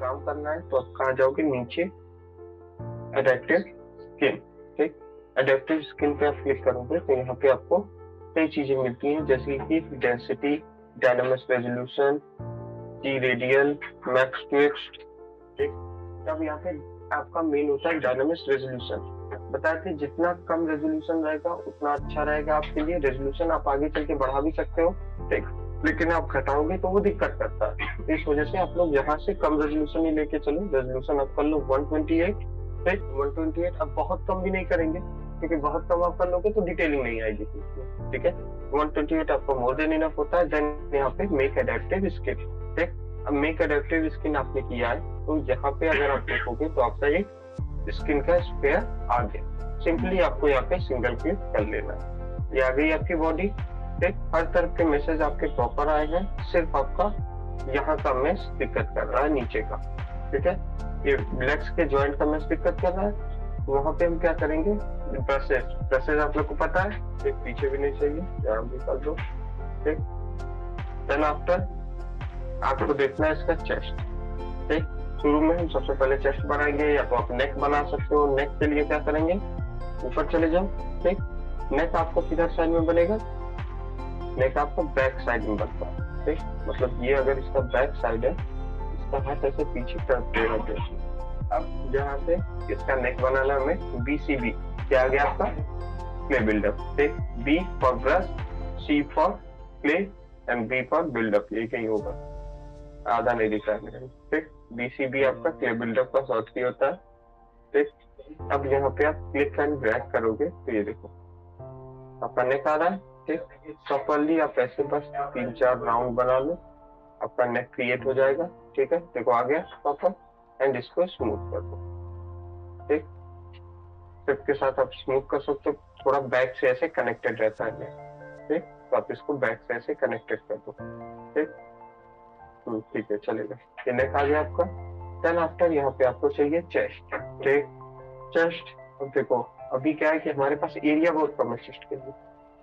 काम करना है तो आप कहा जाओगे? नीचे। अडेप्टिव स्किन ठीक? अडेप्टिव स्किन पे आप क्लिक करोगे तो यहाँ पे आपको कई चीज़ें मिलती हैं, जैसे कि density dynamics resolution G radial max tweaks ठीक? अब यहाँ पे आपका मेन होता है डायनामिक्स रेजोल्यूशन बताए थे, जितना कम रेजोल्यूशन रहेगा, उतना अच्छा रहेगा आपके लिए। रेजोल्यूशन आप आगे चल के बढ़ा भी सकते हो, ठीक? लेकिन आप घटाओगे तो वो दिक्कत करता है। इस वजह से आप लोग यहाँ से कम रेजोल्यूशन ही लेके चलो। रेजोल्यूशन आप कर लो 128 ठीक 128 अब बहुत कम भी नहीं करेंगे, क्योंकि बहुत कम आप कर लोगे तो डिटेलिंग नहीं आएगी। ठीक है? 128 आपको मोर देन इनफ होता है देन यहाँ पे मेक अडेप्टिव स्किन ठीक? अब मेक अडेप्टिव स्किन आपने किया है तो यहाँ पे अगर आप देखोगे तो आपका ये स्किन का स्पेयर आ गया। सिंपली आपको यहाँ पे सिंगल क्लिक कर लेना है। ये आ गई आपकी बॉडी ठीक हर तरफ़ के मैसेज आपके प्रॉपर आए हैं। सिर्फ़ आपका यहाँ का मैस दिक्कत कर रहा है, नीचे का। ठीक है? ये ब्लैक्स के ज्वाइंट का मैस दिक्कत कर रहा है। वहाँ पे हम क्या करेंगे? ब्रशेज ब्रशेज आप लोग को पता है। एक पीछे भी नहीं चाहिए, यहाँ भी कर दो। ठीक? देन आफ्टर आपको देखना है इसका चेस्ट ठीक? शुरू में हम सबसे पहले चेस्ट बनाएँगे, या तो आप नेक बना सकते हो। नेक के लिए क्या करेंगे? ऊपर चले जाओ। ठीक? नेक आपको किधर साइड में बनेगा? नेक आपको बैक साइड में बनता है, ठीक? मतलब ये अगर इसका बैक साइड है, इसका हाथ ऐसे पीछे तरफ़ देना चाहिए अब जहाँ से इसका नेक बनाना हमें बी सी बी क्या आ गया आपका? क्ले बिल्डअप ठीक? B for brush C for clay and B for buildup ये कहीं होगा। आधा नहीं दिखा है, ठीक? बी सी बी आपका क्ले बिल्डअप का शॉर्ट की होता है, ठीक? अब यहाँ पे आप क्लिक एंड ड्रैग करोगे तो ये देखो। आपका नेक आ रहा है ठीक? प्रॉपरली आप ऐसे बस तीन चार राउंड बना लो आपका नेक क्रिएट हो जाएगा ठीक है? देखो आ गया प्रॉपर एंड इसको स्मूथ कर दो। ठीक? टिप के साथ आप स्मूथ कर सकते हो थोड़ा बैक से ऐसे कनेक्टेड रहता है ठीक? तो आप इसको बैक से ऐसे कनेक्टेड कर दो। ठीक? हम्म, ठीक है चलेगा। ये नेक आ गया आपका। देन आफ्टर यहाँ पे आपको चाहिए चेस्ट ठीक? चेस्ट अब देखो अभी क्या है कि हमारे पास एरिया बहुत कम है चेस्ट के लिए।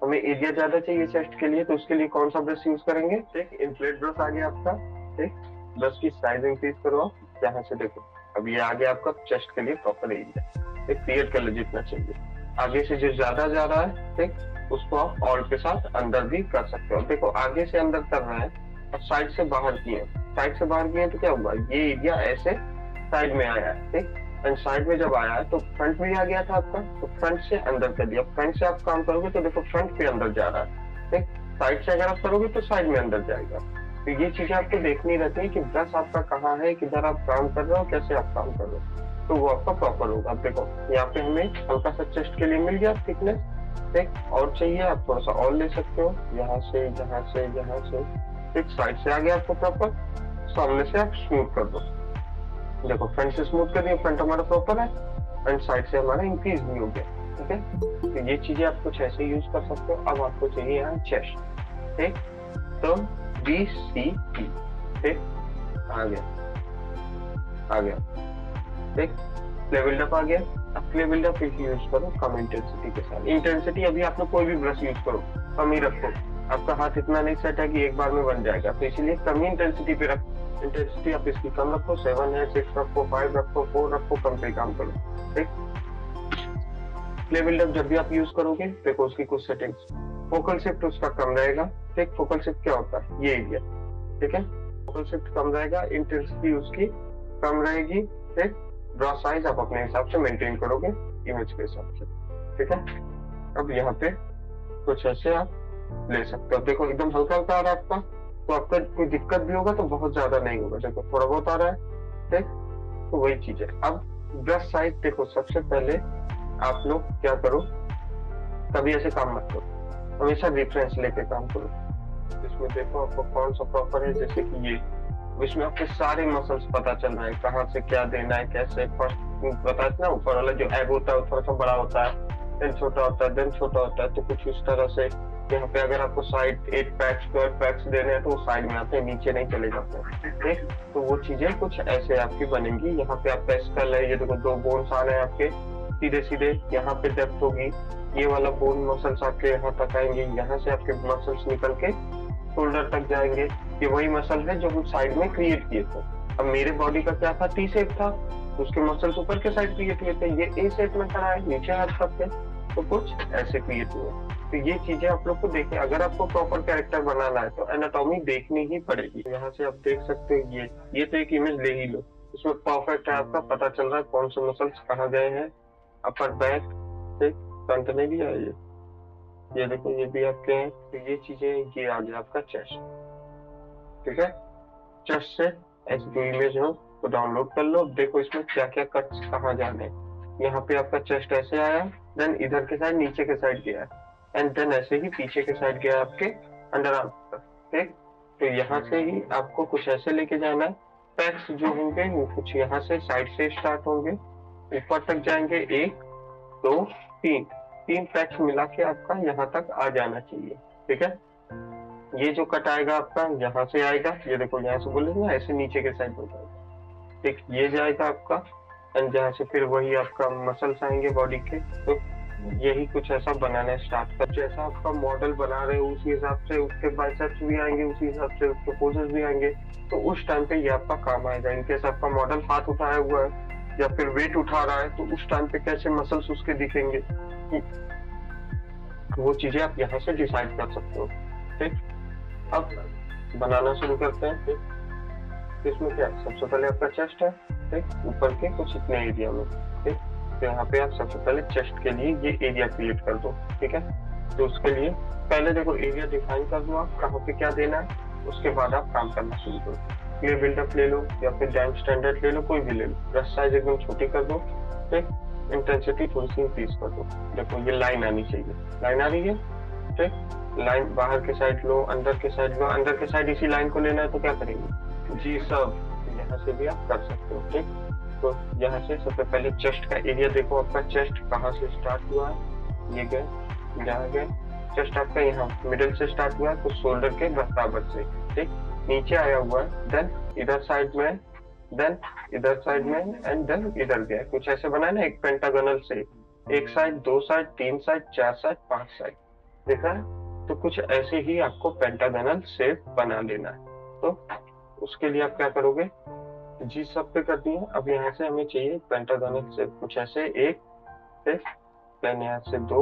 हमें एरिया ज़्यादा चाहिए चेस्ट के लिए तो उसके लिए कौन सा ब्रश यूज़ करेंगे? ठीक इनफ्लेट ब्रश आ गया आपका, ठीक ब्रश की साइज़ इंक्रीज करो यहाँ से देखो, अब ये आ गया आपका चेस्ट के लिए प्रॉपर एरिया एक क्रिएट कर लो जितना चाहिए। आगे से जो ज़्यादा जा रहा है, ठीक, उसको आप ऑल के साथ अंदर भी कर सकते हो। देखो, आगे से अंदर कर रहा है, और साइड से बाहर किए साइड से बाहर किए तो क्या हुआ? ये एरिया ऐसे साइड में आया है, ठीक एंड साइड में जब आया तो फ्रंट में आ गया था आपका तो फ्रंट से अंदर कर दिया। फ्रंट से आप काम करोगे तो देखो फ्रंट पे अंदर जा रहा है। ठीक? साइड से अगर आप करोगे तो साइड में अंदर जाएगा। तो ये चीज़ें आपको देखनी रहती है कि ब्रश आपका कहाँ है, किधर आप काम कर रहे हो, कैसे आप काम कर रहे हो। तो वो आपका प्रॉपर होगा। आप देखो, यहाँ पे हमें हल्का सा चेस्ट के लिए मिल गया थिकनेस ठीक? और चाहिए आप थोड़ा सा और ले सकते हो। यहाँ से यहाँ से यहाँ से। ठीक? साइड से आ गया आपको प्रॉपर सामने से आप स्मूथ कर दो। देखो फ्रंट से स्मूथ कर दिया फ्रंट हमारा प्रॉपर है एंड साइड से हमारा इंक्रीज भी हो गया, ठीक है? तो ये चीज़ें आप कुछ ऐसे यूज़ कर सकते हो। अब आपको चाहिए यहाँ चेस्ट ठीक? तो बी सी टी ठीक? आ गया आ गया, ठीक? लेवल अप आ गया। अब लेवल अप यूज़ करो कम इंटेंसिटी के साथ। इंटेंसिटी अभी आप लोग कोई भी ब्रश यूज़ करो, कम ही रखो। आपका हाथ इतना नहीं सेट है कि एक बार में बन जाएगा। तो इसीलिए कम ही इंटेंसिटी पे रखो। इंटेंसिटी आप इसकी कम रखो सेवन है सिक्स रखो फाइव रखो फोर रखो, कम पे काम करो, ठीक? प्ले बिल्डअप जब भी आप यूज़ करोगे, देखो उसकी कुछ सेटिंग्स फोकल शिफ्ट उसका कम रहेगा, ठीक? फोकल शिफ्ट क्या होता है? ये एरिया ठीक है? फोकल शिफ्ट कम रहेगा इंटेंसिटी उसकी कम रहेगी, ठीक? ड्रॉ साइज़ आप अपने हिसाब से मेंटेन करोगे इमेज के हिसाब से, ठीक है? अब यहाँ पे कुछ ऐसे आप ले सकते हो। देखो, एकदम हल्का हल्का आ रहा है आपका। तो आपका कोई दिक्कत भी होगा तो बहुत ज़्यादा नहीं होगा। देखो, थोड़ा बहुत आ रहा है, ठीक? तो वही चीज़ है। अब ब्रश साइज़ देखो, सबसे पहले आप लोग क्या करो, कभी ऐसे काम मत करो। हमेशा रेफरेंस लेके काम करो। इसमें देखो आपको कौन सा प्रॉपर है, जैसे कि ये। इसमें आपके सारे मसल्स पता चल रहा है, कहाँ से क्या देना है, कैसे फ़र्स्ट बता ना, ऊपर वाला जो एग होता है थोड़ा सा बड़ा होता है देन छोटा होता है देन छोटा होता है तो कुछ इस तरह से यहाँ पे अगर आपको side eight packs twelve packs देने हैं तो वो साइड में आते हैं, नीचे नहीं चले जाते हैं, ठीक तो वो चीज़ें कुछ ऐसे आपकी बनेंगी। यहाँ पे आप पेस्कल है ये देखो, दो बोन्स आ रहे हैं आपके सीधे सीधे यहाँ पे डेप्थ होगी। ये वाला बोन मसल्स आपके यहाँ तक आएँगे, यहाँ से आपके मसल्स निकल के शोल्डर तक जाएँगे। ये वही मसल है जो हम साइड में क्रिएट किए थे। अब मेरे बॉडी का क्या था? टी शेप था। उसके मसल्स ऊपर के साइड क्रिएट हुए थे। ये ए शेप में खड़ा है, नीचे हाथ करते तो कुछ ऐसे क्रिएट हुए तो ये चीज़ें आप लोग को देखें। अगर आपको प्रॉपर कैरेक्टर बनाना है तो एनाटॉमी देखनी ही पड़ेगी। यहाँ से आप देख सकते हैं ये ये तो एक इमेज ले ही लो। इसमें परफेक्ट है आपका, पता चल रहा है कौन से मसल्स कहाँ गए हैं। अपर बैक से फ्रंट में भी है। ये देखो, ये भी आपके हैं। तो ये चीज़ें ये आ गया आपका चेस्ट ठीक है? चेस्ट से जो इमेज हो तो डाउनलोड कर लो। देखो इसमें क्या क्या कट्स कहाँ जाने यहाँ पे आपका चेस्ट ऐसे आया देन इधर के साइड नीचे के साइड गया। एंड देन ऐसे ही पीछे के साइड गया आपके अंडर आर्म ठीक? तो यहाँ से ही आपको कुछ ऐसे लेके जाना है। पैक्स जो होंगे वो कुछ यहाँ से साइड से स्टार्ट होंगे। ऊपर तक जाएँगे एक, दो, तीन। तीन पैक्स मिला के आपका यहाँ तक आ जाना चाहिए, ठीक है? ये जो कट आएगा आपका, यहाँ से आएगा। ये देखो यहाँ से बोले ना, ऐसे नीचे के साइड हो जाएगा। ठीक, ये जाएगा आपका। एंड जहाँ से फिर वही आपका मसल्स आएँगे बॉडी के तो यही कुछ ऐसा बनाना स्टार्ट कर। जैसा आपका मॉडल बना रहे हो, उसी हिसाब से उसके बाइसेप्स भी आएँगे, उसी हिसाब से उसके पोजेस भी आएँगे। तो उस टाइम पे ये आपका काम आएगा। इनकेस आपका मॉडल हाथ उठाया हुआ है, या फिर वेट उठा रहा है तो उस टाइम पे कैसे मसल्स उसके दिखेंगे? वो चीज़ें आप यहाँ से डिसाइड कर सकते हो, ठीक? अब बनाना शुरू करते हैं, ठीक? इसमें क्या? सबसे पहले आपका चेस्ट है, ठीक? ऊपर के कुछ इतने एरिया में, ठीक? तो यहाँ पे आप सबसे पहले चेस्ट के लिए ये एरिया क्रिएट कर दो ठीक है? तो उसके लिए पहले देखो एरिया डिफाइन कर दो आप कहाँ पे क्या देना है उसके बाद आप काम करना शुरू करो। क्लियर बिल्डअप ले लो या फिर डैम स्टैंडर्ड ले लो कोई भी ले लो। ब्रश साइज़ एकदम छोटी कर दो ठीक? इंटेंसिटी थोड़ी सी इंक्रीज कर दो। देखो ये लाइन आनी चाहिए। लाइन आ रही है? ठीक? लाइन बाहर के साइड लो अंदर के साइड लो। अंदर के साइड इसी लाइन को लेना है तो क्या करेंगे? जी सब यहाँ से भी आप कर सकते हो ठीक? तो यहाँ से सबसे पहले चेस्ट का एरिया देखो, आपका चेस्ट कहाँ से स्टार्ट हुआ ये गए, यहाँ गए चेस्ट आपका यहाँ मिडिल से स्टार्ट हुआ तो शोल्डर के बराबर से, ठीक? नीचे आया हुआ देन इधर साइड में देन इधर साइड में एंड देन इधर गया कुछ ऐसे बनाए ना, एक पेंटागनल से एक साइड दो साइड तीन साइड चार साइड पाँच साइड देखा तो कुछ ऐसे ही आपको पेंटागनल शेप बना लेना है। तो उसके लिए आप क्या करोगे? जी, सब पे कर दिए अब यहाँ से हमें चाहिए पेंटागोनल से कुछ ऐसे, एक यहाँ से दो,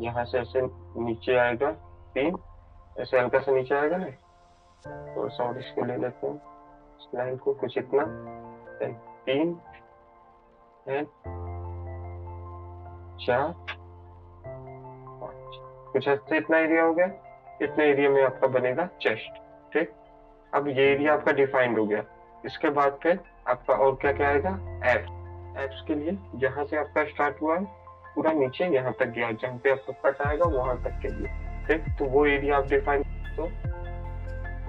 यहाँ से ऐसे नीचे आएगा, तीन, ऐसे हल्का से नीचे आएगा ना? तो सा और इसको ले लेते हैं। इस लाइन को कुछ इतना तीन चार कुछ ऐसे इतना एरिया हो गया। इतने एरिया में आपका बनेगा चेस्ट ठीक? अब ये एरिया आपका डिफाइंड हो गया। इसके बाद फिर आपका और क्या क्या आएगा? एप्स एप्स के लिए जहाँ से आपका स्टार्ट हुआ है, पूरा नीचे यहाँ तक गया, जहाँ पे आपका कट आएगा, वहाँ तक के लिए। ठीक? तो वो एरिया आप डिफाइन तो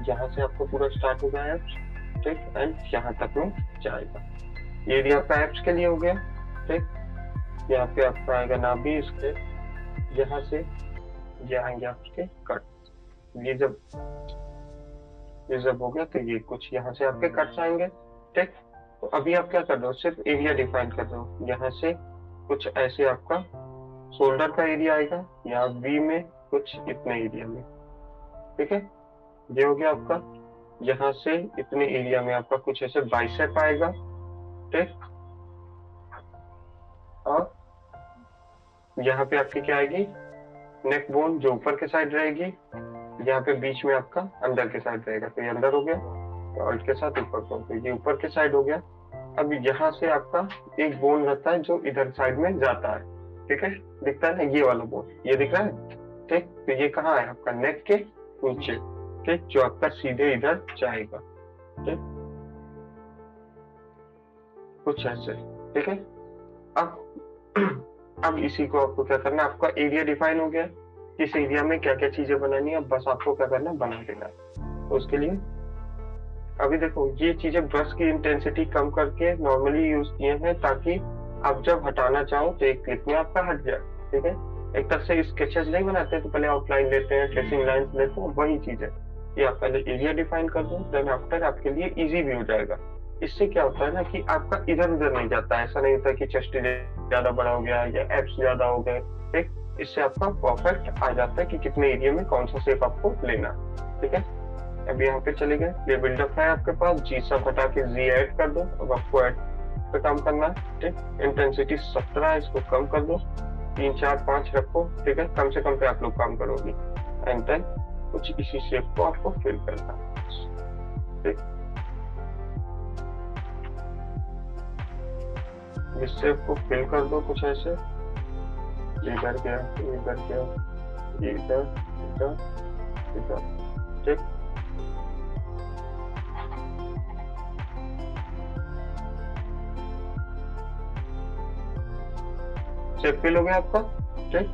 जहाँ से आपको पूरा स्टार्ट होगा एप्स ठीक? एंड यहाँ तक में जाएगा। एरिया आपका एप्स के लिए हो गया, ठीक? यहाँ पे आपका आएगा नाभि इसके। यहाँ से ये आएँगे आपके कट ये जब ये जब हो गया तो ये कुछ यहाँ से आपके कट्स आएँगे ठीक? तो अभी आप क्या कर रहे हो? सिर्फ़ एरिया डिफाइन कर रहे हो। यहाँ से कुछ ऐसे आपका शोल्डर का एरिया आएगा या वी में कुछ इतने एरिया में। ठीक है? ये हो गया आपका। यहाँ से इतने एरिया में आपका कुछ ऐसे बाइसेप आएगा ठीक? और यहाँ पे आपकी क्या आएगी? नेक बोन जो ऊपर के साइड रहेगी यहाँ पे बीच में आपका अंदर के साइड रहेगा। तो ये अंदर हो गया तो अल्ट के साथ ऊपर को। तो ये ऊपर के साइड हो गया। अब यहाँ से आपका एक बोन रहता है जो इधर साइड में जाता है। ठीक है? दिखता है ना? ये वाला बोन। ये दिख रहा है? ठीक? तो ये कहाँ है? आपका नेक के नीचे। ठीक? जो आपका सीधे इधर जाएगा। ठीक? कुछ ऐसे। ठीक है? अब अब इसी को आपको क्या करना है? आपका एरिया डिफाइन हो गया। किस एरिया में क्या क्या चीज़ें बनानी है बस आपको क्या करना बना देना उसके लिए, अभी देखो, ये चीज़ें ब्रश की इंटेंसिटी कम करके नॉर्मली यूज़ किए हैं ताकि आप जब हटाना चाहो तो एक क्लिक में आपका हट जाए, ठीक है? एक तरह से स्केचेस नहीं बनाते तो पहले आउटलाइन लेते हैं ट्रेसिंग लाइन लेते हैं, वही चीज़। है ये आप पहले एरिया डिफाइन कर दो देन आफ्टर आपके लिए इजी भी हो जाएगा। इससे क्या होता है ना कि आपका इधर उधर नहीं जाता ऐसा नहीं होता कि चेस्ट ज़्यादा बड़ा हो गया या एप्स ज़्यादा हो गए, ठीक? इससे आपका परफेक्ट आ जाता है कि कितने एरिया में कौन सा शेप आपको लेना ठीक है? अब यहाँ पे चले गए। ये बिल्डअप है आपके पास। जी सब हटा के जी ऐड कर दो। अब आपको ऐड पे काम करना है, ठीक? इंटेंसिटी सत्रह है, इसको कम कर दो। तीन, चार, पाँच रखो, ठीक है? कम से कम पे आप लोग काम करोगे। एंड देन कुछ इसी शेप को आपको फिल करना ठीक? इस शेप को फिल कर दो कुछ ऐसे। इधर गया इधर गया इधर इधर इधर। ठीक। शेप फिल हो गया आपका? ठीक।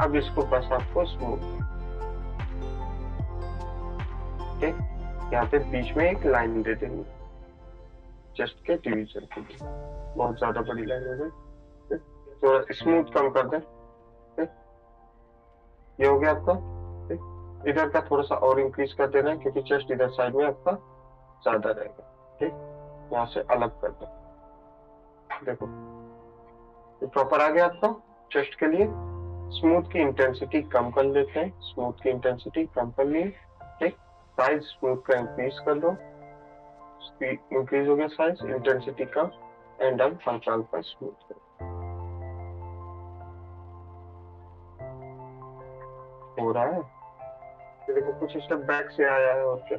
अब इसको बस आपको स्मूथ ठीक। यहाँ पे बीच में एक लाइन दे देंगे। जस्ट के डिवीज़न के। बहुत ज़्यादा बड़ी लाइन हो। गई थोड़ा स्मूथ कम कर दे। ये हो गया आपका? ठीक। इधर का थोड़ा सा और इंक्रीज कर देना है, क्योंकि चेस्ट इधर साइड में आपका ज़्यादा रहेगा। ठीक। यहाँ से अलग कर दो। देखो। ये प्रॉपर आ गया आपका चेस्ट के लिए। स्मूथ की इंटेंसिटी कम कर लेते हैं। स्मूथ की इंटेंसिटी कम कर लिए। ठीक। साइज़ स्मूथ का इंक्रीज कर दो। इंक्रीज हो गया साइज़ इंटेंसिटी कम एंड अब कंट्रोल पर स्मूथ कर। रहा है? देखो, कुछ स्टेप बैक से आया है और क्या?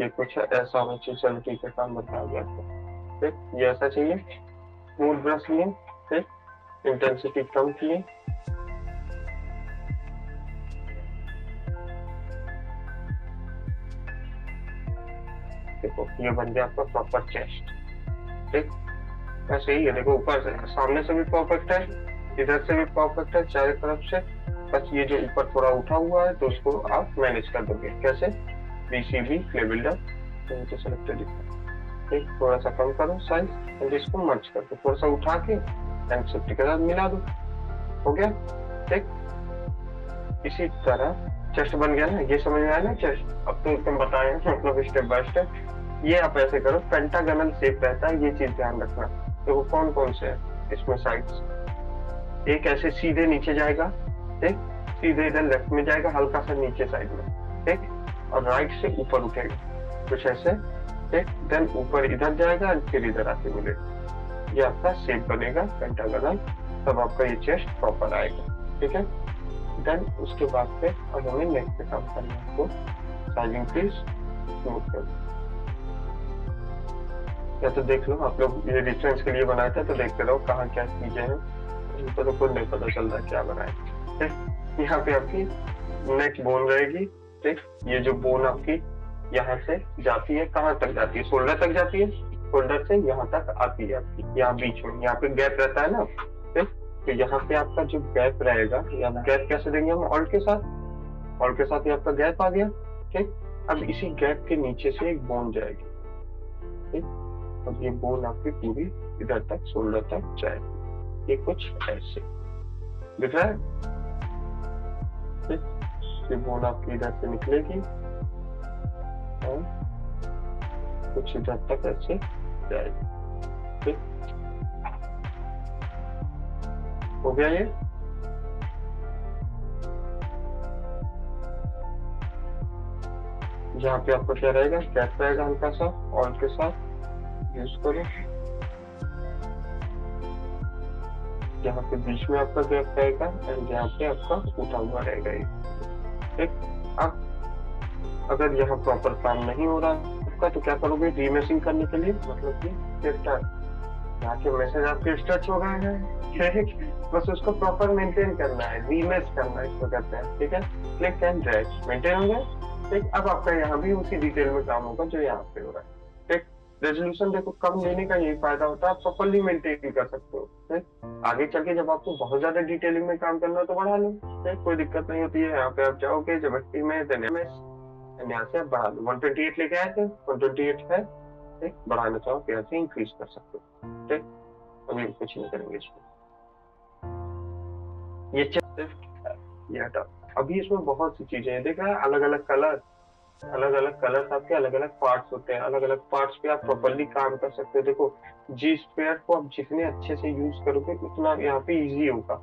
ये कुछ ऐसा होना चाहिए चलो ठीक है, काम बता दिया आपको। ठीक, ये ऐसा चाहिए। स्मूथ ब्रश लिए, ठीक इंटेंसिटी कम किए। देखो, ये बन गया आपका प्रॉपर चेस्ट ठीक, ऐसे ही है, देखो, ऊपर से, सामने से भी परफेक्ट है। इधर से भी परफेक्ट है चारों तरफ़ से। बस ये जो ऊपर थोड़ा उठा हुआ है तो उसको आप मैनेज कर दोगे। कैसे? बीसीबी क्ले बिल्डर तो सेलेक्टेड ठीक थोड़ा सा कम करो साइज़ एंड इसको मर्ज कर दो। थोड़ा सा उठा के एंड शिफ्ट के साथ मिला दो। हो गया? ठीक। इसी तरह चेस्ट बन गया ना? ये समझ में आया ना चेस्ट अब तो तुम बताए मतलब स्टेप बाय स्टेप ये आप ऐसे करो पेंटागनल शेप रहता है, ये चीज़ ध्यान रखना। देखो तो कौन कौन से है इसमें साइड्स एक ऐसे सीधे नीचे जाएगा, ठीक? सीधे इधर लेफ़्ट में जाएगा, हल्का सा नीचे साइड में, ठीक? और राइट से ऊपर उठेगा, कुछ ऐसे, ठीक? देन ऊपर इधर जाएगा और फिर इधर आके मिलेगा। ये आपका सेप बनेगा घंटा पेंटागनल तब आपका ये चेस्ट प्रॉपर आएगा, ठीक है? देन उसके बाद पे अब हमें नेक पे काम करना है आपको। साइज़ इंक्रीज स्मूथ कर। या तो देख लो, आप लोग ये रेफरेंस के लिए बनाए थे तो देखते रहो कहाँ क्या चीज़ें हैं। तो खुद नहीं पता चल रहा क्या बनाए ठीक? यहाँ पे आपकी नेक बोन रहेगी। ठीक? ये जो बोन आपकी यहाँ से जाती है कहाँ तक जाती है? शोल्डर तक जाती है। शोल्डर से यहाँ तक आती है आपकी। यहाँ बीच में यहाँ पे गैप रहता है ना? ठीक? तो यहाँ पे आपका जो गैप रहेगा या गैप कैसे देंगे हम? ऑल्ट के साथ। ऑल्ट के साथ ही आपका गैप आ गया। ठीक? अब इसी गैप के नीचे से एक बोन जाएगी। ठीक? अब ये बोन आपकी पूरी इधर तक शोल्डर तक जाएगी। ये कुछ ऐसे। दिख ठीक ये आपकी इधर से निकलेगी। और कुछ इधर तक ऐसे जाएगी। हो गया ये? यहाँ पे आपको क्या रहेगा? कैप रहेगा हल्का सा ऑल के साथ। यूज़ करो। यहाँ पे बीच में आपका गैप रहेगा एंड यहाँ पे आपका उठा हुआ रहेगा ये। ठीक? अब अगर यहाँ प्रॉपर काम नहीं हो रहा आपका तो क्या करोगे? रीमेसिंग करने के लिए मतलब कि यहाँ के मैसेज आपके स्टच हो गए हैं। बस उसको प्रॉपर मेंटेन करना है रीमेस करना है, इसको कहते हैं। ठीक है? क्लिक एंड ड्रैग मेंटेन हो गया। ठीक? अब आपका यहाँ भी उसी डिटेल में काम होगा जो यहाँ पे हो रहा है। ठीक रेजोल्यूशन देखो कम लेने का यही फ़ायदा होता है, आप प्रॉपरली मेंटेन कर सकते हो आगे चल के जब आपको बहुत ज़्यादा डिटेलिंग में काम करना हो तो बढ़ा लो कोई दिक्कत नहीं होती है, यहाँ पे आप जाओगे जोमेट्री में यहाँ से आप बढ़ा लो। 128 लेके आए थे 128 है ठीक बढ़ाना चाहो तो यहाँ इंक्रीज कर सकते हो, ठीक? अभी कुछ नहीं करेंगे इसमें। ये सिर्फ़, ये हटा अभी इसमें बहुत सी चीज़ें हैं, देख रहा है अलग अलग कलर अलग अलग कलर्स आपके अलग अलग पार्ट्स होते हैं अलग अलग पार्ट्स पे आप प्रॉपरली काम कर सकते हो। देखो जी स्क्वेयर को आप जितने अच्छे से यूज़ करोगे, उतना यहाँ पे इजी होगा।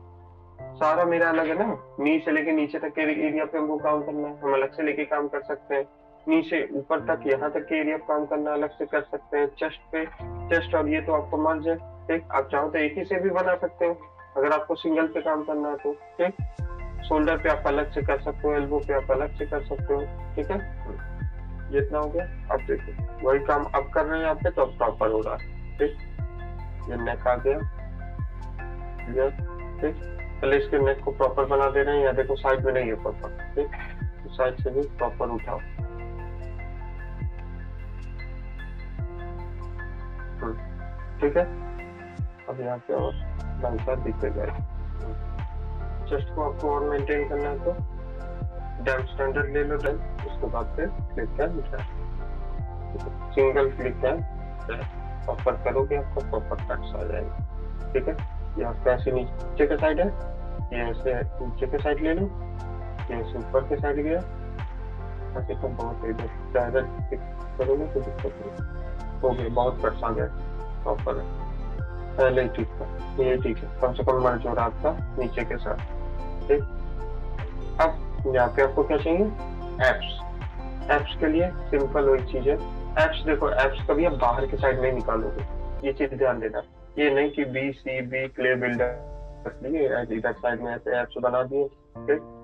सारा मेरा अलग है ना? नी से लेके नीचे तक के एरिया पे हमको काम करना है। हम अलग से लेके काम कर सकते हैं। नीचे ऊपर तक, यहाँ तक के एरिया काम करना अलग से कर सकते हैं। चेस्ट पे चेस्ट और ये तो आपको मर्ज है ठीक आप चाहो तो एक ही से भी बना सकते हो। अगर आपको सिंगल पे काम करना है तो ठीक? शोल्डर पे आप अलग से कर सकते हो एल्बो पे आप अलग से कर सकते हो ठीक है? ये इतना हो गया अब देखो वही काम अब कर रहे हैं यहाँ पे तो अब प्रॉपर हो रहा है ठीक? ये नेक आ गया ठीक? पहले इसके नेक को प्रॉपर बना दे रहे हैं या देखो साइड में नहीं है प्रॉपर ठीक? तो साइड से भी प्रॉपर उठाओ। हम्म, ठीक है? अब यहाँ पे और बनकर दिखेगा चेस्ट को आपको और मेंटेन करना है तो डैम स्टैंडर्ड ले लो डैम उसके बाद फिर क्लिक कर उठा सिंगल क्लिक है प्रॉपर करोगे आपको प्रॉपर कट्स आ जाएँगे, ठीक है? ये आपका ऐसे नीचे का साइड है ये ऐसे नीचे के साइड ले लो ये ऐसे ऊपर के साइड गया। ऐसे तो बहुत इधर ज़्यादा करोगे तो दिक्कत नहीं हो। गया बहुत कट्स आ गया प्रॉपर है। पहले ही ठीक था, ये ठीक है, कम से कम मर्ज हो रहा आपका नीचे के साथ ठीक अब यहाँ पे आपको क्या चाहिए? एप्स एप्स के लिए सिंपल वही चीज़ है। एप्स देखो एप्स कभी आप बाहर के साइड नहीं निकालोगे। ये चीज़ ध्यान देना। ये नहीं कि B C B clay builder इधर साइड में ऐसे एप्स बना दिए।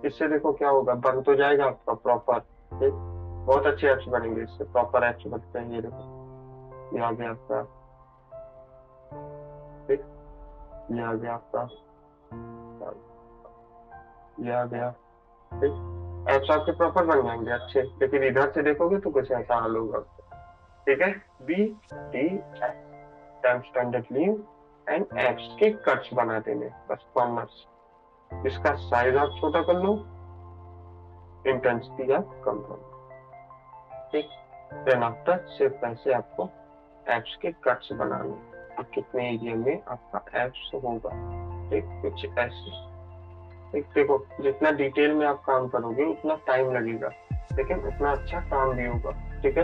इससे देखो क्या होगा बन तो जाएगा आपका प्रॉपर बहुत अच्छे एप्स बनेंगे इससे प्रॉपर एप्स बनते हैं ये देखो। ये आ गया आपका। ठीक? ये आ गया आपका। ये आ गया एप्स आपके प्रॉपर बन जाएँगे, अच्छे। लेकिन इधर से देखोगे तो कुछ ऐसा हाल होगा। ठीक है? B T time standard leave and abs के कट्स बना देने बस कॉर्नर्स इसका साइज़ आप छोटा कर लो। इंटेंसिटी आप कम कर लो। ठीक? देन आफ्टर सिर्फ़ ऐसे आपको एप्स के कट्स बनाने तो कितने एरिया में आपका एप्स होगा? ठीक? कुछ ऐसे। देखो, जितना डिटेल में आप काम करोगे, उतना टाइम लगेगा लेकिन उतना अच्छा काम भी होगा, ठीक है?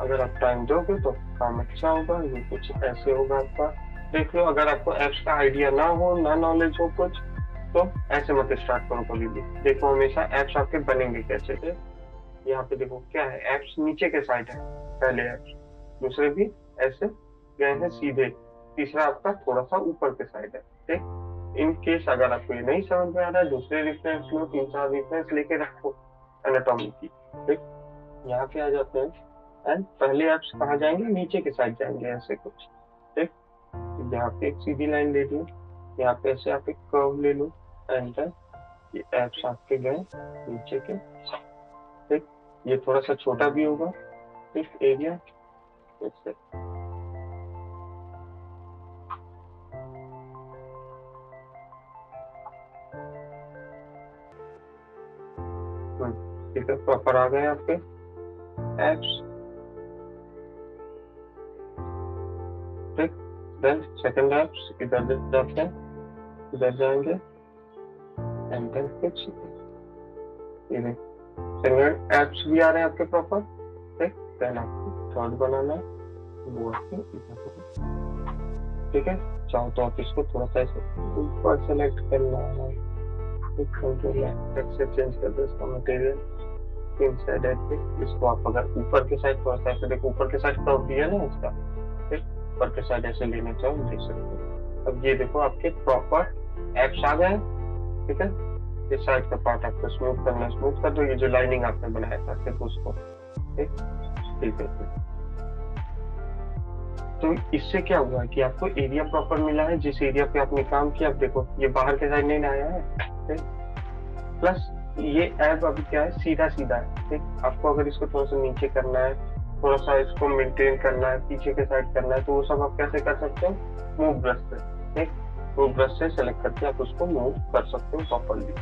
अगर आप टाइम दोगे तो काम अच्छा होगा, ये कुछ ऐसे होगा आपका। देख लो, अगर आपको एप्स का आइडिया ना हो, ना नॉलेज हो कुछ तो ऐसे मत स्टार्ट करो कभी भी। देखो, हमेशा एप्स आपके बनेंगे कैसे थे यहाँ पे देखो, क्या है? एप्स नीचे के साइड है, पहले एप्स दूसरे भी ऐसे गए हैं सीधे, तीसरा आपका थोड़ा सा ऊपर के साइड है, ठीक? इन केस अगर आपको ये नहीं समझ में आ रहा है, दूसरे रेफरेंस लो तीन चार रेफरेंस लेके रखो एनाटॉमी की। ठीक? यहाँ पे आ जाते हैं। एंड पहले एप्स कहाँ जाएँगे? नीचे के साइड जाएँगे, ऐसे कुछ। ठीक? यहाँ पे एक सीधी लाइन ले लो। यहाँ पे ऐसे आप एक कर्व ले लो। एंड ये एप्स आपके गए नीचे के। ठीक? ये थोड़ा सा छोटा भी होगा। ठीक? एरिया ऐसे है प्रॉपर आ गए आपके। एप्स ठीक देन सेकंड एप्स इधर जाते हैं, इधर जाएँगे एंड देन फिक्स ये सेकंड एप्स भी आ रहे हैं आपके प्रॉपर ठीक देन आपको थर्ड बनाना है, वो आपके ठीक है, चाहो तो आप इसको थोड़ा सा ऐसे ऊपर सेलेक्ट करना है। कंट्रोल से चेंज कर दो इसका मटेरियल इनसाइड एट इसको आप अगर ऊपर के साइड देखो, ऊपर के साइड कर्व दिया ना इसका। ठीक? ऊपर के साइड ऐसे लेना चाहो सकते हो। अब ये देखो, आपके प्रॉपर एप्स आ गए। ठीक है? साइड का पार्ट आपको स्मूथ करना स्मूथ कर दो। ये जो लाइनिंग आपने बनाया था सिर्फ़ उसको। ठीक? है तो इससे क्या हुआ कि आपको एरिया प्रॉपर मिला है। जिस एरिया पे आपने काम किया आप देखो, ये बाहर के साइड नहीं आया है। प्लस ये ऐप अभी क्या है? सीधा सीधा है ठीक? आपको अगर इसको थोड़ा सा नीचे करना है थोड़ा सा इसको मेंटेन करना है पीछे के साइड करना है तो वो सब आप कैसे कर सकते हो? मूव ब्रश से ठीक? मूव ब्रश से सेलेक्ट करके आप उसको मूव कर सकते हो प्रॉपरली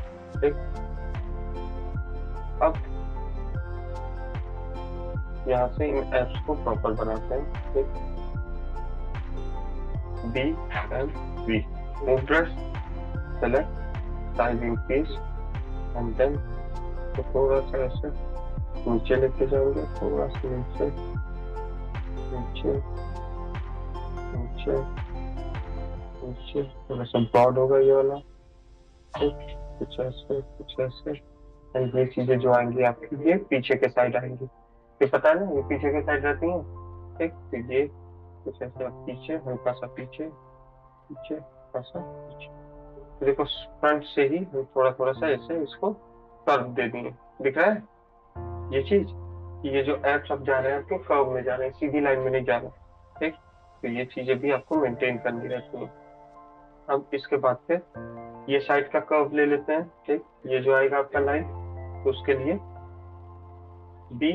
ठीक? अब यहाँ से इन एप्स को प्रॉपर बनाते हैं ठीक? B and V. Move brush, select, size increase, and then तो थोड़ा सा ऐसे नीचे लेके जाएँगे थोड़ा सा नीचे। नीचे नीचे नीचे। थोड़ा सा ब्रॉड होगा ये वाला। कुछ ऐसे कुछ ऐसे। एंड ये चीज़ें जो आएँगी आपकी ये पीछे के साइड आएँगी। ये पता है ना ये पीछे के साइड रहती है? ठीक तो ये कुछ ऐसे पीछे, हल्का सा पीछे। पीछे, हल्का सा पीछे। देखो फ्रंट से ही थोड़ा थोड़ा सा ऐसे इसको कर्व दे दिए। दिख रहा है? ये चीज़, ये जो एप्स अब जा रहे हैं, आपके कर्व में जा रहे हैं, सीधी लाइन में नहीं जा रहे ठीक? तो ये चीज़ें भी आपको मेंटेन करनी रहती हैं। अब इसके बाद फिर ये साइड का कर्व ले लेते हैं, ठीक? ये जो आएगा आपका लाइन तो उसके लिए बी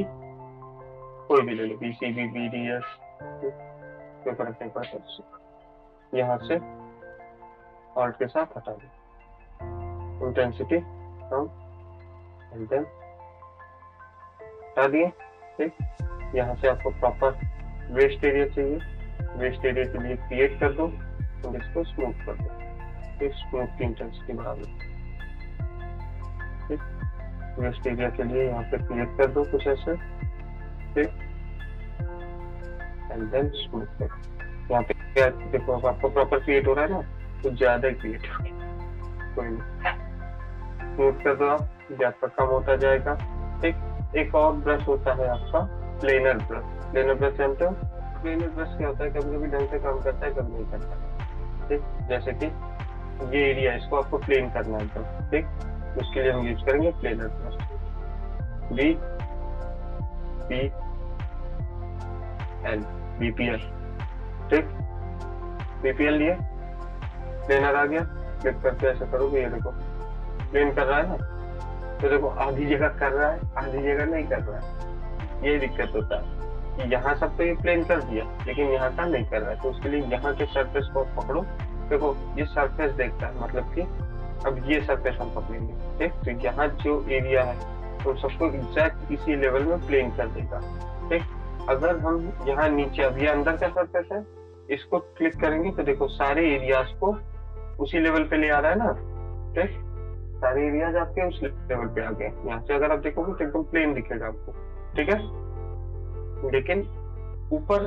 कोई भी ले लो B C B B D S कोई फ़र्क नहीं पड़ता यहाँ से ऑल्ट के साथ हटा दो। इंटेंसिटी कम एंड देन हटा दिए, ठीक? यहाँ से आपको प्रॉपर वेस्ट एरिया चाहिए। वेस्ट एरिया के लिए क्रिएट कर दो, और इसको स्मूथ कर दो। फिर स्मूथ की इंटेंसिटी बढ़ा दो। ठीक? वेस्ट एरिया के लिए यहाँ पे क्रिएट कर दो कुछ ऐसे। ठीक? एंड देन स्मूथ कर। यहाँ पे देखो आपको प्रॉपर क्रिएट हो रहा है ना? कुछ तो ज़्यादा क्रिएट कोई नहीं। ज़्यादा कम होता जाएगा। ठीक एक और ब्रश होता है आपका प्लेनर ब्रश प्लेनर ब्रश जानते हो? प्लेनर ब्रश क्या होता है? कभी कभी ढंग से काम करता है, कभी नहीं करता। ठीक? जैसे कि ये एरिया इसको आपको प्लेन करना है एकदम। ठीक? उसके लिए हम यूज़ करेंगे planar brush B B L BPL ठीक? बीपीएल लिए प्लेनर आ गया? क्लिक करके ऐसे करोगे? ये देखो। प्लेन कर रहा है ना? तो देखो, आधी जगह कर रहा है, आधी जगह नहीं कर रहा है। ये दिक्कत होता है कि यहाँ सब तो ये प्लेन कर दिया, लेकिन यहाँ का नहीं कर रहा है। तो उसके लिए यहाँ के सरफेस को पकड़ो। देखो, ये सरफेस देखता है मतलब कि अब ये सरफेस हम पकड़ेंगे, ठीक? तो यहाँ जो एरिया है तो सबको एग्जैक्ट इसी लेवल में प्लेन कर देगा, ठीक? अगर हम यहाँ नीचे अब ये अंदर का सरफेस है, इसको क्लिक करेंगे तो देखो, सारे एरियाज़ को उसी लेवल पे ले आ रहा है ना? ठीक? सारे एरियाज़ आपके उस लेवल पे आ गए। यहाँ से अगर आप देखोगे तो एकदम प्लेन दिखेगा आपको। ठीक है? लेकिन ऊपर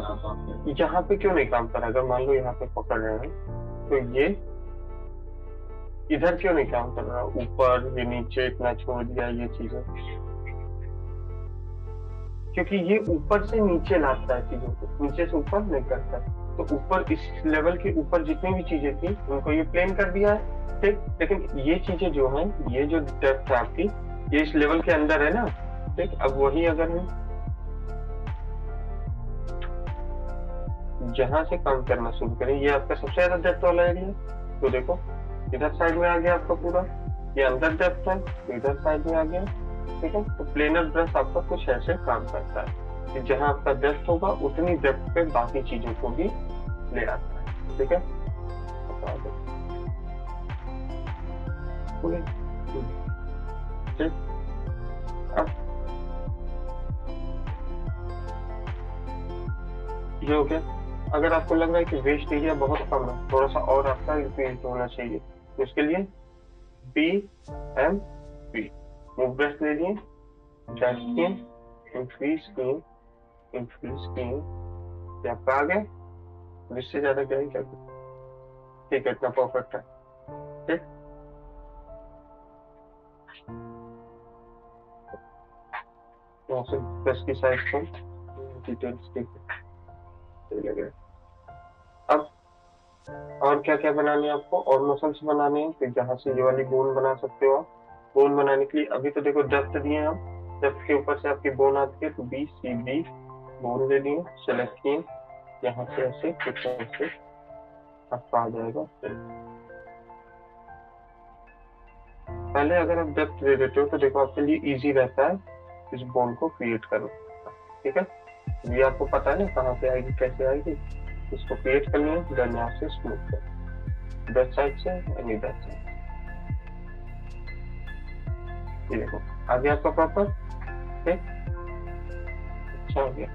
यहाँ पे क्यों नहीं काम कर रहा? अगर मान लो यहाँ पे पकड़ रहे हैं तो ये इधर क्यों नहीं काम कर रहा? ऊपर, ये नीचे, इतना छोड़ दिया, ये चीज़ें। क्योंकि ये ऊपर से नीचे लाता है चीज़ों को। नीचे से ऊपर नहीं करता। तो ऊपर इस लेवल के ऊपर जितनी भी चीज़ें थी, उनको ये प्लेन कर दिया है। ठीक? लेकिन ये चीज़ें जो है, ये जो डेप्थ है आपकी, ये इस लेवल के अंदर है ना? ठीक? अब वही अगर हम जहाँ से काम करना शुरू करें, ये आपका सबसे ज़्यादा डेप्थ वाला एरिया तो देखो, इधर साइड में आ गया आपका पूरा। ये अंदर डेप्थ है तो इधर साइड में आ गया। ठीक है? तो प्लेनर ब्रश आपका कुछ ऐसे काम करता है कि जहाँ आपका डेप्थ होगा, उतनी डेप्थ पे बाकी चीज़ों को भी अगर आपको लग रहा है कि वेस्ट एरिया बहुत कम है थोड़ा सा और आपका इंक्रीज होना चाहिए तो लिए B M B move brush ले लिए किए इंक्रीज किए इंक्रीज आपका आ ज़्यादा क्या ठीक है, इतना परफेक्ट है। ठीक? से प्रेस की साइड को डिटेल्स लगे अब और क्या क्या बनाने हैं आपको? और मसल्स बनाने हैं, फिर जहाँ से ये वाली बोन बना सकते हो आप। बोन बनाने के लिए अभी तो देखो डेप्थ दिए हम। डेप्थ के ऊपर से आपकी बोन आती है तो बी सी बी बोन ले लिए सेलेक्ट किए। यहाँ से ऐसे ऐसे आपका आ जाएगा। पहले अगर आप डेप्थ दे देते हो तो देखो आपके लिए इजी रहता है इस बोन को क्रिएट करो ठीक है? ये आपको पता है ना कहाँ से आएगी, कैसे आएगी? इसको क्रिएट करनी है देन यहाँ से स्मूथ कर। बैक साइड से एनी बैक साइड ये देखो, आ गया आपका प्रॉपर ठीक? अच्छा हो गया।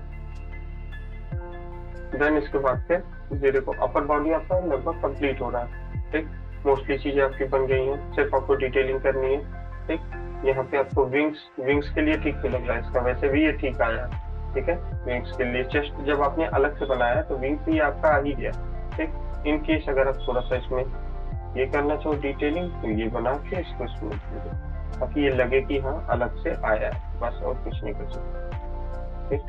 देन इसके बाद फिर, ये देखो अपर बॉडी आपका लगभग कंप्लीट हो रहा है। ठीक? मोस्टली चीज़ें आपकी बन गई हैं, सिर्फ़ आपको डिटेलिंग करनी है। ठीक? यहाँ पे आपको विंग्स विंग्स के लिए ठीक लग रहा है इसका, वैसे भी ये ठीक आया ठीक है? विंग्स के लिए चेस्ट जब आपने अलग से बनाया तो विंग्स भी आपका आ ही गया। ठीक? इन केस अगर आप थोड़ा सा इसमें ये करना चाहो डिटेलिंग तो ये बना के इसको स्मूथ कर दो। ताकि ये लगे कि हाँ अलग से आया है। बस और कुछ नहीं कर सकते। ठीक?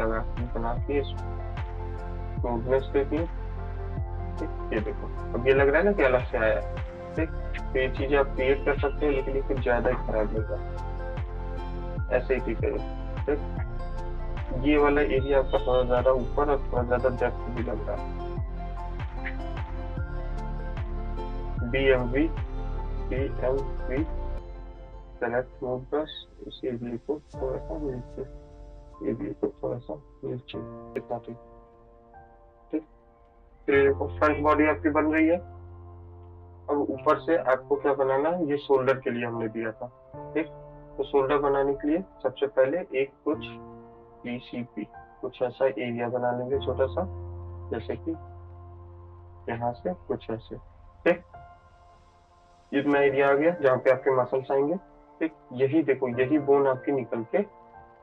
लगा बना के स्मूथनेस देती है ठीक? ये देखो, अब ये लग रहा है ना कि अलग से आया है। ठीक? तो ये चीज़ें आप क्रिएट कर सकते हो, लेकिन ये कुछ ज़्यादा ही खराब होगा ऐसे ही ठीक है। ठीक? ये वाला एरिया आपका थोड़ा ज़्यादा ऊपर और थोड़ा ज़्यादा डेप्थ भी लग रहा है। B M V B M V select move brush इस एरिया को थोड़ा सा नीचे एरिया को थोड़ा सा नीचे कितना ठीक ठीक? फिर देखो फ्रंट बॉडी आपकी बन रही है। अब ऊपर से आपको क्या बनाना है? ये शोल्डर के लिए हमने दिया था। ठीक? तो शोल्डर बनाने के लिए सबसे पहले एक कुछ पीसीपी कुछ ऐसा एरिया बना लेंगे छोटा सा जैसे कि यहाँ से कुछ ऐसे। ठीक? इतना एरिया आ गया जहाँ पे आपके मसल्स आएँगे। ठीक? यही देखो, यही बोन आपकी निकल के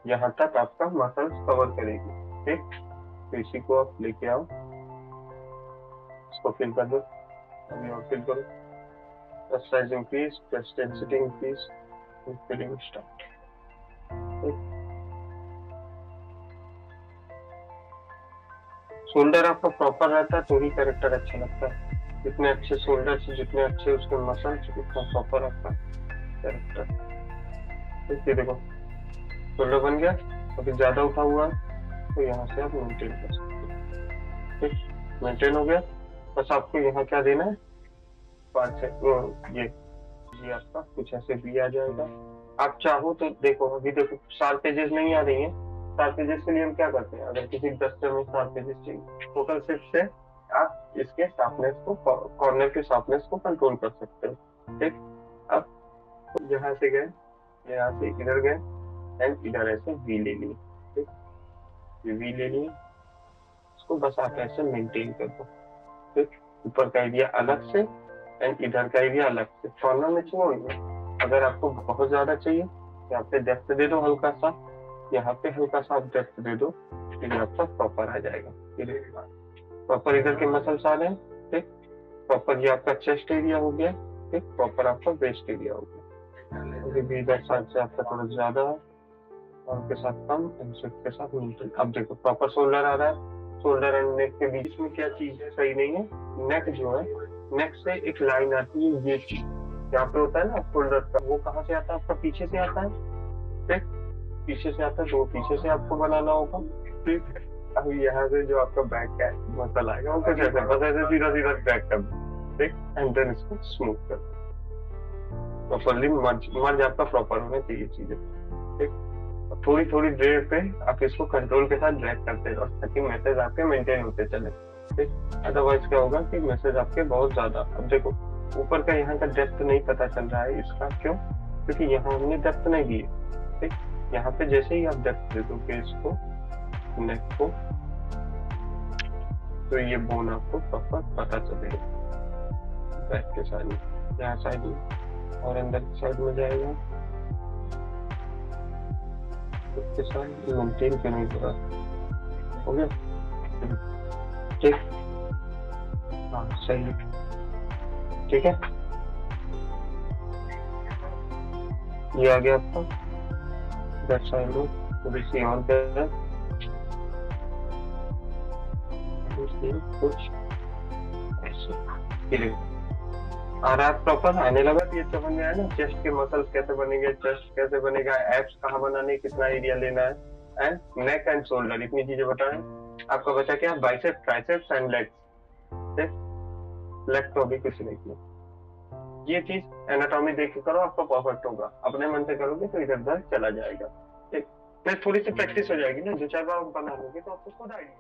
यहाँ तक आपका मसल्स कवर करेगी। ठीक? तो इसी को आप लेके आओ। इसको फिल कर दो। अभी और फिल करो। Press size increase press density increase, and filling start shoulder आपका प्रॉपर रहता है तो ही कैरेक्टर अच्छा लगता है। जितने अच्छे शोल्डर से जितने अच्छे उसके मसल्स उतना प्रॉपर आपका कैरेक्टर है देखो शोल्डर बन गया, अभी ज़्यादा उठा हुआ तो यहाँ से आप मेंटेन कर सकते ठीक मेंटेन हो गया। बस आपको यहाँ क्या देना है? पाँच ये ये आपका कुछ ऐसे भी आ जाएगा। आप चाहो तो देखो, अभी देखो सात पेजेस नहीं आ रही है। पेजेस के लिए हम क्या करते हैं? अगर किसी दस्तर में पेजेस चाहिए टोटल सिर्फ़ से आप इसके शार्पनेस को कॉर्नर के शार्पनेस को कंट्रोल कर सकते हो। ठीक? अब यहाँ से गए, यहाँ से इधर गए एंड इधर ऐसे वी ले लिए। ठीक? वी ले लिए। इसको बस आप ऐसे मेंटेन कर दो। ठीक? ऊपर का एरिया अलग से एंड इधर का एरिया अलग से। कॉर्नर में छोड़िए अगर आपको बहुत ज़्यादा चाहिए यहाँ पे डेप्थ दे दो हल्का सा। यहाँ पे हल्का सा डेप्थ दे दो आपका प्रॉपर आ जाएगा। प्रॉपर इधर के मसल्स आ रहे हैं, ठीक? प्रॉपर ये आपका चेस्ट एरिया हो गया, ठीक? प्रॉपर आपका वेस्ट एरिया हो गया। आपका शोल्डर आ रहा है। शोल्डर एंड नेक के बीच में क्या चीज़ सही नहीं है? नेक जो है नेक से एक लाइन आती है यहाँ पे होता है ना शोल्डर का। वो कहाँ से आता है? आपका पीछे से आता है, ठीक? पीछे से आता है तो पीछे से आपको बनाना होगा। ठीक अब यहाँ से जो आपका बैक का मसल आएगा वो कुछ ऐसे बस ऐसे सीधा सीधा बैक कर ठीक? एंड देन इसको स्मूथ कर मर्ज मर्ज आपका प्रॉपर होना चाहिए चीज़ें। ठीक? थोड़ी थोड़ी देर पे आप इसको कंट्रोल के साथ ड्रैग करते रहो ताकि मैसेज आपके मेंटेन होते चले। ठीक? अदरवाइज़ क्या होगा कि मैसेज आपके बहुत ज़्यादा अब देखो ऊपर का यहाँ का डेप्थ नहीं पता चल रहा है इसका क्यों? क्योंकि यहाँ हमने डेप्थ नहीं दी है। ठीक? यहाँ पे जैसे ही आप डेप्थ दे दोगे इसको नेक को तो ये बोन आपको प्रॉपर पता चलेगा। बैक के साइड में, यहाँ साइड में, और अंदर की साइड में जाएगा। उसके साथ मेंटेन क्यों नहीं हो हो गया? ठीक। हाँ सही। ठीक है? ये आ गया आपका। दैट साइड में थोड़ी सी ऑन कर कुछ प्रॉपर आने लगा ये में आया ना? चेस्ट के मसल्स कैसे बनेंगे? चेस्ट कैसे बनेगा? एप्स कहाँ बनाने? कितना एरिया लेना है? एंड नेक एंड शोल्डर इतनी चीज़ें बता रहे आपका बचा क्या? Bicep triceps and legs leg तो अभी कुछ नहीं किया। ये चीज़ एनाटॉमी देख के करो, आपको परफेक्ट होगा। अपने मन से करोगे तो इधर उधर चला जाएगा। ठीक। फिर थोड़ी सी प्रैक्टिस हो जाएगी ना जो चाहे आप बना लोगे तो आपको खुद आएगी।